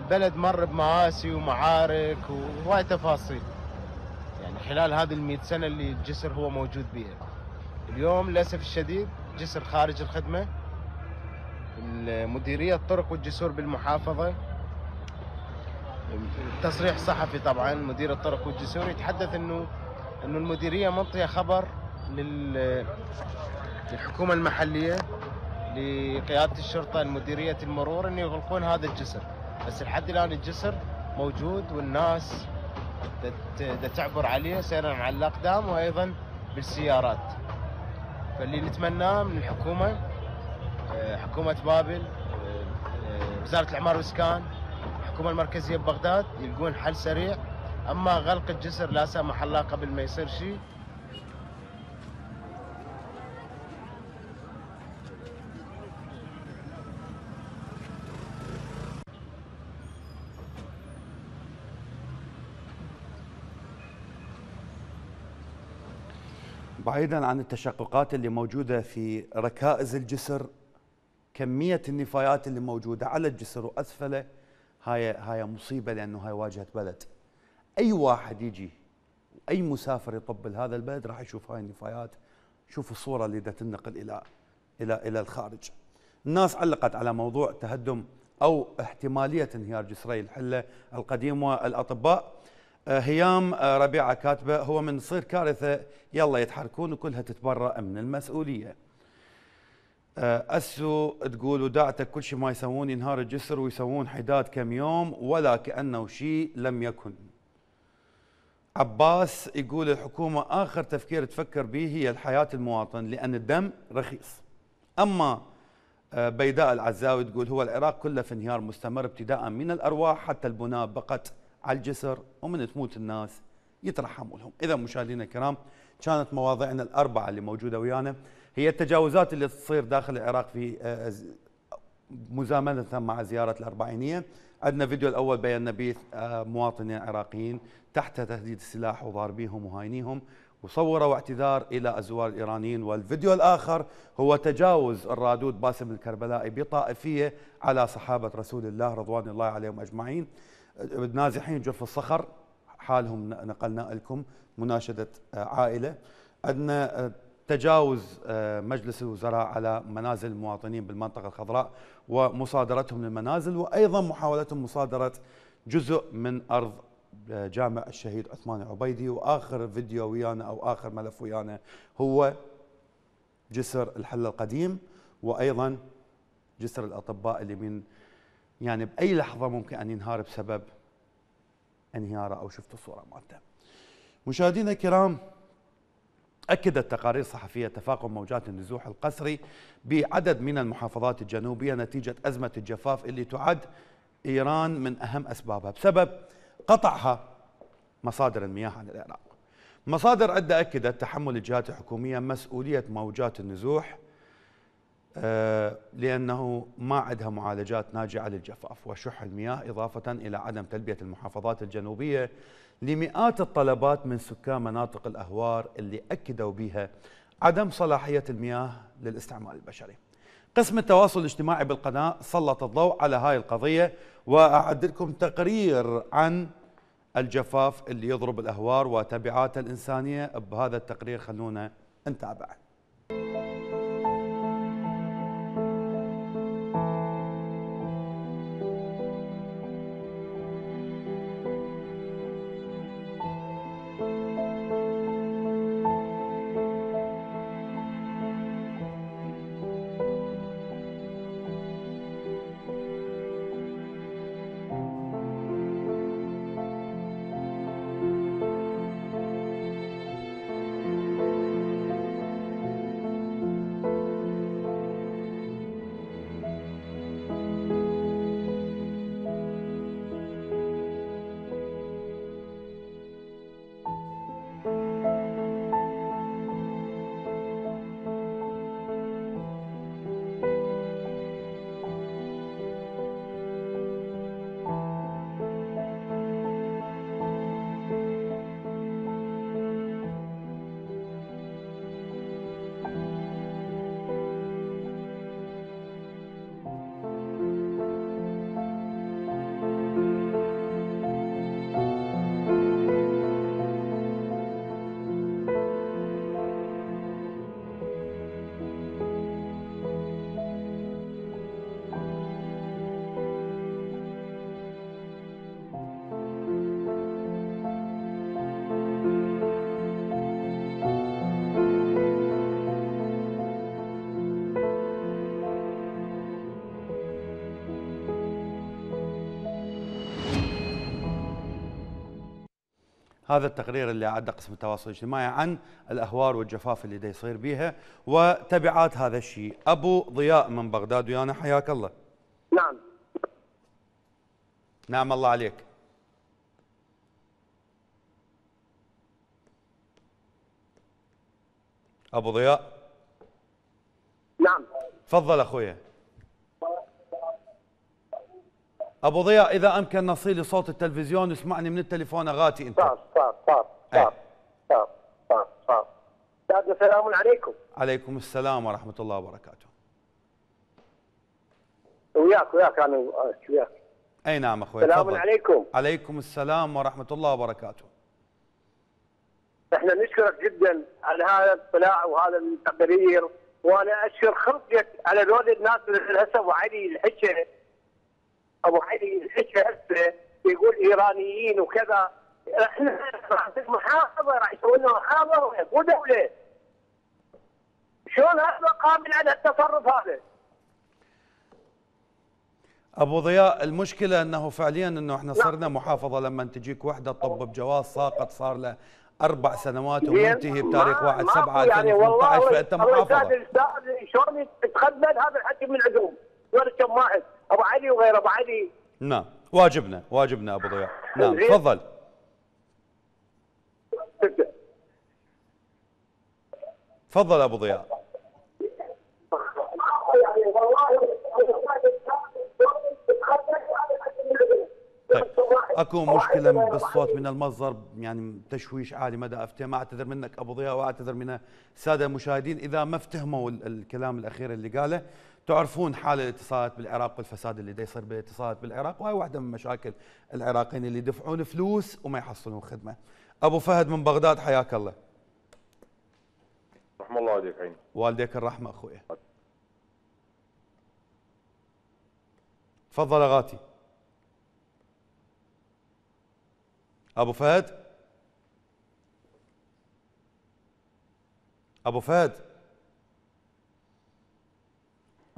البلد مر بمآسي ومعارك وهواي تفاصيل. يعني خلال هذه المئة سنة اللي الجسر هو موجود بها اليوم للأسف الشديد جسر خارج الخدمة. مديرية الطرق والجسور بالمحافظة تصريح صحفي طبعا مدير الطرق والجسور يتحدث إنه إنه المديرية منطيه خبر للحكومة المحلية لقيادة الشرطة المديرية المرور إنه يغلقون هذا الجسر. بس لحد الآن الجسر موجود والناس تعبر عليه سيرا على الأقدام وأيضا بالسيارات. فاللي نتمناه من الحكومة آه، حكومة بابل آه، وزارة الاعمار والاسكان الحكومة المركزية ببغداد يلقون حل سريع. أما غلق الجسر لا سمح الله قبل ما يصير شيء. بعيدا عن التشققات اللي موجودة في ركائز الجسر كمية النفايات اللي موجودة على الجسر وأسفله هاي هاي مصيبة لأنه هاي واجهة بلد. أي واحد يجي أي مسافر يطب لهذا البلد راح يشوف هاي النفايات شوف الصورة اللي دا تنقل إلى إلى إلى الخارج. الناس علقت على موضوع تهدم أو احتمالية انهيار جسري الحله القديم والأطباء آه، هيام آه، ربيعة كاتبة هو من تصير كارثة يلا يتحركون وكلها تتبرأ من المسؤولية. آه، أسو تقول وداعتك كل شيء ما يسوون ينهار الجسر ويسوون حداد كم يوم ولا كأنه شيء لم يكن. عباس يقول الحكومة آخر تفكير تفكر به هي الحياة المواطن لأن الدم رخيص. أما بيداء العزاوي تقول هو العراق كله في انهيار مستمر ابتداء من الأرواح حتى البناء بقت على الجسر ومن تموت الناس يترحموا لهم إذا مشاهدينا الكرام كانت مواضيعنا الأربعة اللي موجودة ويانا هي التجاوزات اللي تصير داخل العراق في آه، مزامنة مع زيارة الأربعينية. عندنا فيديو الأول بينا به آه، مواطنين عراقيين تحت تهديد السلاح وضاربيهم وهاينيهم وصوروا اعتذار إلى الزوار الإيرانيين. والفيديو الآخر هو تجاوز الرادود باسم الكربلائي بطائفية على صحابة رسول الله رضوان الله عليهم أجمعين. نازحين جرف الصخر حالهم نقلنا لكم مناشدة آه، عائلة. عندنا آه، تجاوز آه، مجلس الوزراء على منازل المواطنين بالمنطقة الخضراء ومصادرتهم للمنازل وأيضا محاولتهم مصادرة جزء من أرض جامع الشهيد عثمان العبيدي وآخر فيديو ويانا أو آخر ملف ويانا هو جسر الحل القديم وأيضا جسر الأطباء اللي من يعني بأي لحظة ممكن أن ينهار بسبب انهياره أو شفتوا الصورة مالته. مشاهدينا الكرام أكدت تقارير صحفية تفاقم موجات النزوح القسري بعدد من المحافظات الجنوبية نتيجة أزمة الجفاف اللي تعد إيران من أهم أسبابها. بسبب قطعها مصادر المياه عن العراق. مصادر عدة أكدت تحمل الجهات الحكومية مسؤولية موجات النزوح آه، لأنه ما عندها معالجات ناجعة للجفاف وشح المياه إضافة إلى عدم تلبية المحافظات الجنوبية لمئات الطلبات من سكان مناطق الأهوار اللي أكدوا بها عدم صلاحية المياه للاستعمال البشري. قسم التواصل الاجتماعي بالقناة سلط الضوء على هاي القضية وأعد لكم تقرير عن الجفاف اللي يضرب الأهوار وتبعاته الإنسانية. بهذا التقرير خلونا نتابعه هذا التقرير اللي أعده قسم التواصل الاجتماعي عن الأهوار والجفاف اللي دا يصير بيها وتبعات هذا الشيء. أبو ضياء من بغداد ويانا حياك الله. نعم. نعم الله عليك. أبو ضياء. نعم. تفضل أخويا. أبو ضياء إذا أمكن نصيلي صوت التلفزيون اسمعني من التليفون أغاتي أنت. صار صار صار صار صار صار صار السلام عليكم. عليكم السلام ورحمة الله وبركاته. وياك وياك أنا وياك. أي نعم أخوي السلام تفضل. عليكم. عليكم السلام ورحمة الله وبركاته. إحنا نشكرك جدا على هذا الاطلاع وهذا التقرير وأنا أشكر خلقك على ذول الناس اللي هسه ابو علي الحكه أبو علي هسه يقول إيرانيين وكذا. إحنا راح محافظه راح يسوي لنا محافظه مو دوله شلون هذا قابل على التصرف هذا؟ أبو ضياء المشكلة أنه فعليا أنه إحنا صرنا محافظة لما تجيك وحدة طب بجواز ساقط صار له أربع سنوات ومنتهي بتاريخ 1 ماكو 7 يعني والله 2018 فأنت الله يسعد محافظة. الاستاذ شلون يتقبل هذا الحكي من عندهم ولا كم واحد أبو علي وغير أبو علي. نعم. واجبنا واجبنا أبو ضياء. نعم. تفضل. تفضل أبو ضياء. طيب أكو مشكلة بالصوت من المصدر يعني تشويش عالي مدى افتهم أعتذر منك أبو ضياء وأعتذر من السادة المشاهدين. إذا ما افتهموا ال- الكلام الأخير اللي قاله تعرفون حال الاتصالات بالعراق والفساد اللي دا يصير بالاتصالات بالعراق وهي واحدة من مشاكل العراقيين اللي يدفعون فلوس وما يحصلون خدمة. أبو فهد من بغداد حياك الله. رحم الله والديك عيني. والديك الرحمة اخويا تفضل اغاتي أبو فهد؟ أبو فهد؟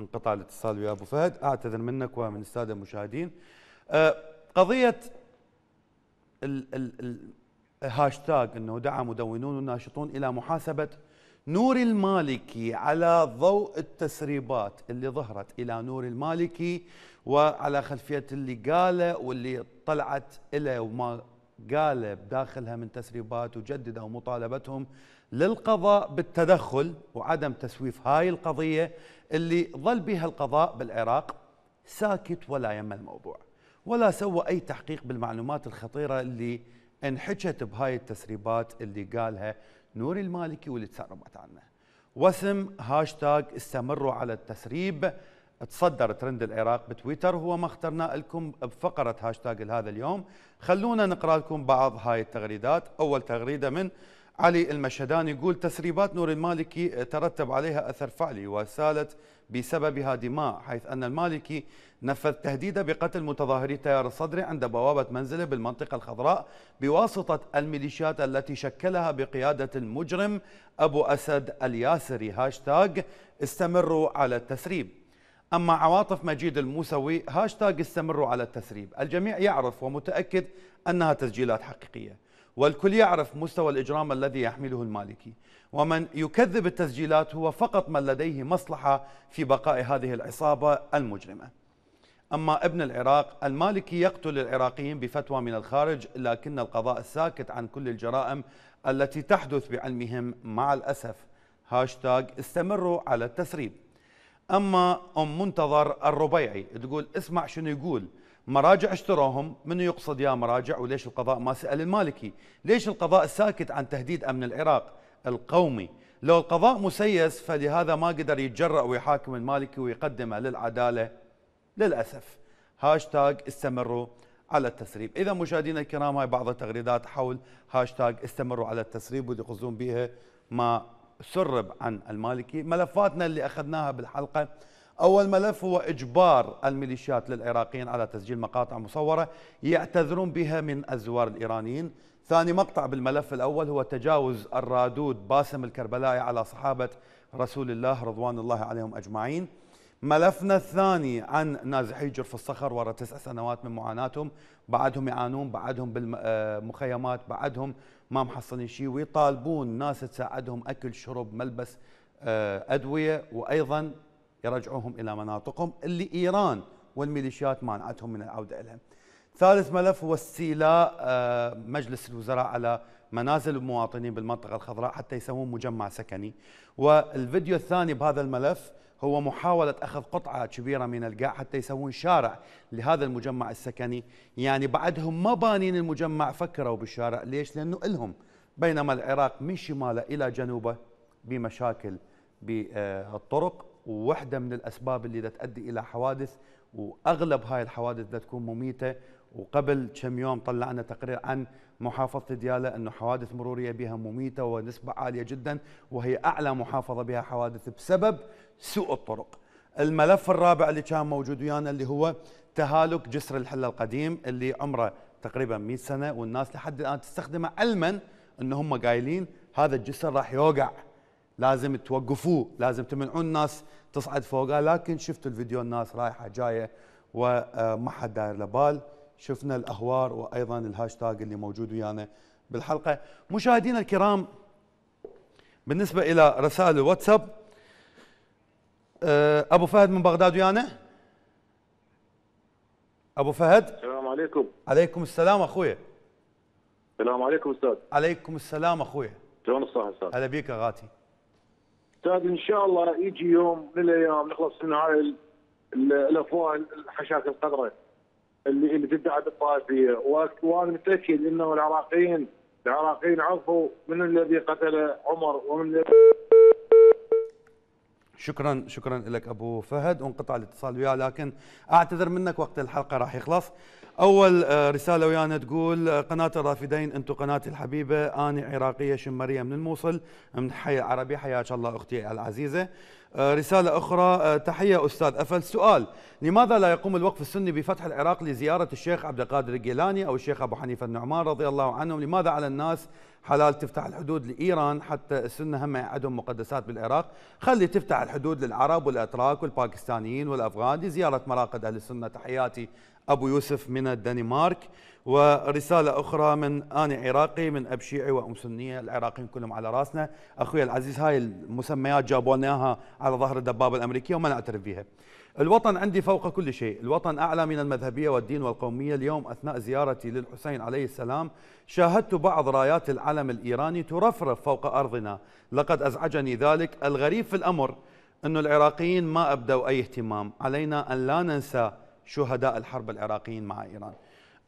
انقطع الاتصال ويا أبو فهد. أعتذر منك ومن السادة المشاهدين. آه، قضية ال ال ال هاشتاج إنه دعا مدونون الناشطون إلى محاسبة نوري المالكي على ضوء التسريبات اللي ظهرت إلى نوري المالكي وعلى خلفية اللي قاله واللي طلعت له وما قال بداخلها من تسريبات وجددوا مطالبتهم للقضاء بالتدخل وعدم تسويف هاي القضية. اللي ظل بها القضاء بالعراق ساكت ولا يم الموضوع ولا سوى أي تحقيق بالمعلومات الخطيرة اللي انحكت بهاي التسريبات اللي قالها نوري المالكي واللي تسربت عنه. وسم هاشتاج استمروا على التسريب. تصدر ترند العراق بتويتر هو ما اخترناه لكم بفقرة هاشتاج هذا اليوم. خلونا نقرأ لكم بعض هاي التغريدات. أول تغريدة من علي المشهداني يقول تسريبات نوري المالكي ترتب عليها أثر فعلي وسالت بسببها دماء حيث أن المالكي نفذ تهديده بقتل متظاهري تيار الصدري عند بوابة منزله بالمنطقة الخضراء بواسطة الميليشيات التي شكلها بقيادة المجرم أبو أسد الياسري. هاشتاج استمروا على التسريب. أما عواطف مجيد الموسوي هاشتاج استمروا على التسريب. الجميع يعرف ومتأكد أنها تسجيلات حقيقية. والكل يعرف مستوى الإجرام الذي يحمله المالكي. ومن يكذب التسجيلات هو فقط من لديه مصلحة في بقاء هذه العصابة المجرمة. أما ابن العراق المالكي يقتل العراقيين بفتوى من الخارج لكن القضاء الساكت عن كل الجرائم التي تحدث بعلمهم مع الأسف. هاشتاج استمروا على التسريب. أما أم منتظر الربيعي تقول اسمع شنو يقول. مراجع اشتروهم منو يقصد يا مراجع وليش القضاء ما سأل المالكي؟ ليش القضاء ساكت عن تهديد أمن العراق القومي؟ لو القضاء مسيس فلهذا ما قدر يتجرأ ويحاكم المالكي ويقدمه للعدالة للأسف. هاشتاج استمروا على التسريب. إذا مشاهدينا الكرام هاي بعض التغريدات حول هاشتاج استمروا على التسريب واللي يقصدون بها ما سرب عن المالكي. ملفاتنا اللي أخذناها بالحلقة أول ملف هو إجبار الميليشيات للعراقيين على تسجيل مقاطع مصورة يعتذرون بها من الزوار الإيرانيين. ثاني مقطع بالملف الأول هو تجاوز الرادود باسم الكربلائي على صحابة رسول الله رضوان الله عليهم أجمعين. ملفنا الثاني عن نازحي جرف الصخر وراء تسع سنوات من معاناتهم. بعدهم يعانون بعدهم بالمخيمات بعدهم ما محصلين شيء ويطالبون ناس تساعدهم أكل شرب ملبس آه، أدوية. وأيضا يرجعوهم إلى مناطقهم اللي إيران والميليشيات مانعتهم من العودة إليها ثالث ملف هو استيلاء آه، مجلس الوزراء على منازل المواطنين بالمنطقة الخضراء حتى يسوون مجمع سكني. والفيديو الثاني بهذا الملف هو محاولة أخذ قطعة كبيرة من القاع حتى يسوون شارع لهذا المجمع السكني. يعني بعدهم ما بانين المجمع فكروا بالشارع. ليش؟ لأنه إلهم بينما العراق من شماله إلى جنوبه بمشاكل بالطرق. وواحدة من الأسباب اللي تؤدي إلى حوادث وأغلب هاي الحوادث تكون مميتة. وقبل كم يوم طلعنا تقرير عن محافظة ديالى أنه حوادث مرورية بها مميتة ونسبة عالية جدا وهي أعلى محافظة بها حوادث بسبب سوء الطرق. الملف الرابع اللي كان موجود ويانا اللي هو تهالك جسر الحلة القديم اللي عمره تقريبا 100 سنة والناس لحد الآن تستخدمه علما أنه هم قايلين هذا الجسر راح يوقع. لازم توقفوه لازم تمنعون الناس تصعد فوقه. لكن شفتوا الفيديو الناس رايحة جاية وما حد داير له بال. شفنا الأهوار وأيضا الهاشتاج اللي موجود ويانا بالحلقة. مشاهدينا الكرام بالنسبة إلى رسائل الواتساب آه، أبو فهد من بغداد ويانا. أبو فهد. السلام عليكم. عليكم السلام اخويا السلام عليكم أستاذ. عليكم السلام اخويا شلون الصحه أستاذ هلا بيك اغاتي أستاذ إن شاء الله يجي يوم من الأيام نخلص من هاي ال- ال- الأفواه الحشاشه القذره اللي اللي تدعي بالطائفية. وأنا متأكد إنه العراقيين العراقيين عرفوا من الذي قتل عمر ومن الذي شكرا شكرا لك أبو فهد وانقطع الاتصال وياه لكن أعتذر منك وقت الحلقة راح يخلص. أول آه، رسالة ويانا تقول آه، قناة الرافدين أنتم قناتي الحبيبة أنا عراقية شمرية من الموصل من حي العربي حياك الله أختي العزيزة. رسالة أخرى آه، تحية أستاذ أفل. سؤال لماذا لا يقوم الوقف السني بفتح العراق لزيارة الشيخ عبد القادر الجيلاني أو الشيخ أبو حنيفة النعمان رضي الله عنهم؟ لماذا على الناس حلال تفتح الحدود لإيران حتى السنة هم عندهم مقدسات بالعراق؟ خلي تفتح الحدود للعرب والأتراك والباكستانيين والأفغان لزيارة مراقد أهل السنة. تحياتي أبو يوسف من الدنمارك ورسالة أخرى من أنا عراقي من أب شيعي وأم سنية العراقيين كلهم على راسنا. أخوي العزيز هاي المسميات جابوا على ظهر الدبابة الأمريكية وما نعترف بها الوطن عندي فوق كل شيء. الوطن أعلى من المذهبية والدين والقومية. اليوم أثناء زيارتي للحسين عليه السلام شاهدت بعض رايات العلم الإيراني ترفرف فوق أرضنا. لقد أزعجني ذلك. الغريب في الأمر أن العراقيين ما أبدوا أي اهتمام. علينا أن لا ننسى شهداء الحرب العراقيين مع إيران.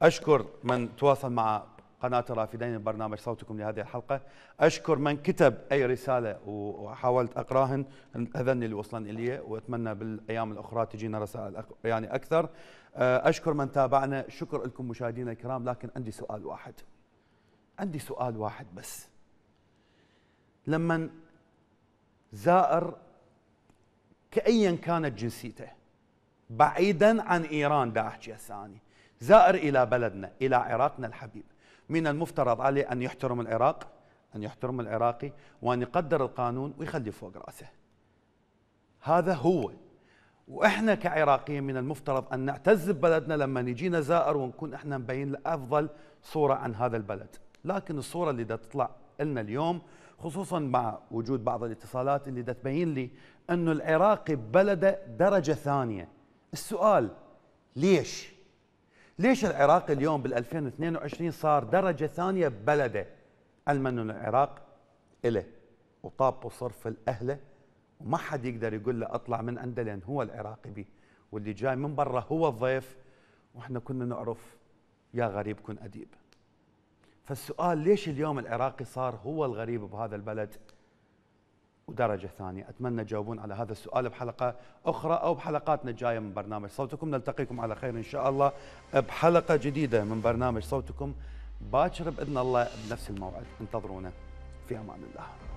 أشكر من تواصل مع قناة رافدين برنامج صوتكم لهذه الحلقة. أشكر من كتب أي رسالة وحاولت أقراهن. هذن اللي وصلن إلي وأتمنى بالأيام الأخرى تجينا رسائل يعني أكثر. آه، أشكر من تابعنا. شكر لكم مشاهدينا الكرام. لكن عندي سؤال واحد. عندي سؤال واحد بس. لما زائر كأيا كانت جنسيته. بعيدا عن إيران دا أحكي هسه زائر إلى بلدنا إلى عراقنا الحبيب. من المفترض عليه أن يحترم العراق أن يحترم العراقي وأن يقدر القانون ويخلي فوق رأسه. هذا هو. وإحنا كعراقيين من المفترض أن نعتز ببلدنا لما يجينا زائر ونكون إحنا مبين افضل صورة عن هذا البلد، لكن الصورة اللي دا تطلع لنا اليوم خصوصا مع وجود بعض الاتصالات اللي دا تبين لي إنه العراقي ببلده درجة ثانية. السؤال ليش؟ ليش العراق اليوم بال 2022 صار درجة ثانية ببلده علما انه العراق إله وطاب وصرف الأهله وما حد يقدر يقول له أطلع من عنده لأن هو العراقي بيه واللي جاي من برا هو الضيف وإحنا كنا نعرف يا غريب كن أديب. فالسؤال ليش اليوم العراقي صار هو الغريب بهذا البلد؟ ودرجة ثانية. أتمنى تجاوبون على هذا السؤال بحلقة أخرى أو بحلقاتنا الجاية من برنامج صوتكم. نلتقيكم على خير إن شاء الله بحلقة جديدة من برنامج صوتكم. باكر بإذن الله بنفس الموعد. انتظرونا. في أمان الله.